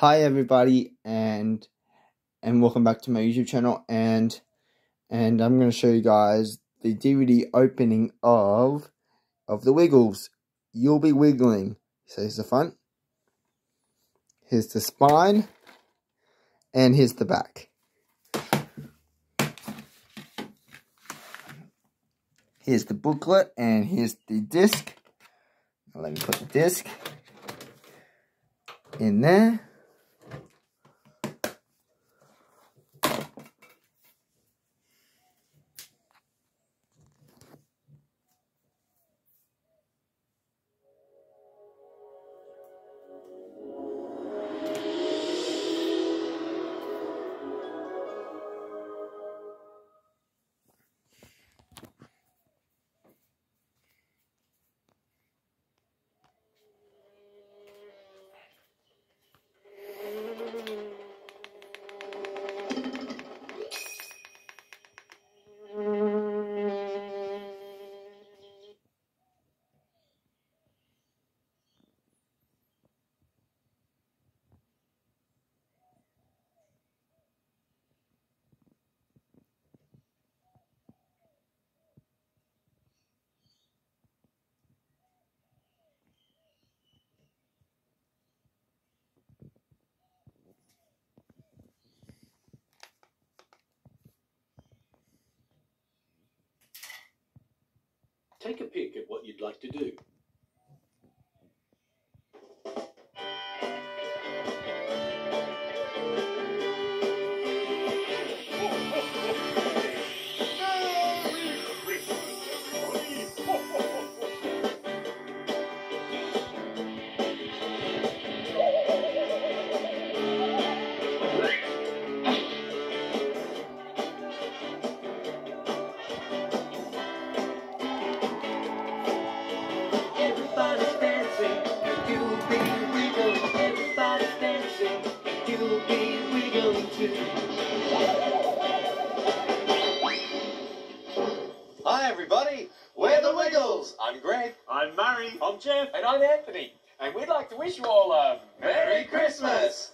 Hi everybody and and welcome back to my YouTube channel and and I'm going to show you guys the DVD opening of of The Wiggles. You'll be wiggling. So here's the front. Here's the spine. And here's the back. Here's the booklet and here's the disc. Let me put the disc in there. Take a peek at what you'd like to do. Be. Hi everybody, we're the Wiggles. I'm Greg. I'm Murray. I'm Jeff. And I'm Anthony. And we'd like to wish you all a Merry Christmas.